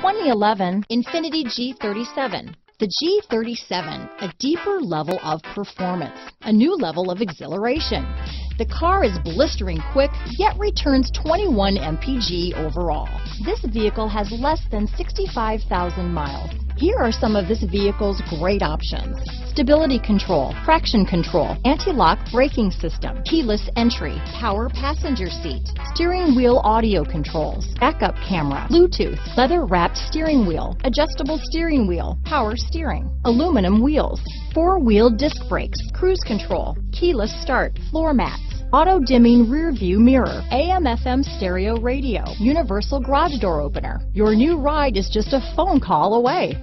2011 Infiniti G37. The G37, a deeper level of performance, a new level of exhilaration. The car is blistering quick, yet returns 21 mpg overall. This vehicle has less than 65,000 miles. Here are some of this vehicle's great options. Stability control, traction control, anti-lock braking system, keyless entry, power passenger seat, steering wheel audio controls, backup camera, Bluetooth, leather wrapped steering wheel, adjustable steering wheel, power steering, aluminum wheels, four wheel disc brakes, cruise control, keyless start, floor mats, auto dimming rear view mirror, AM FM stereo radio, universal garage door opener. Your new ride is just a phone call away.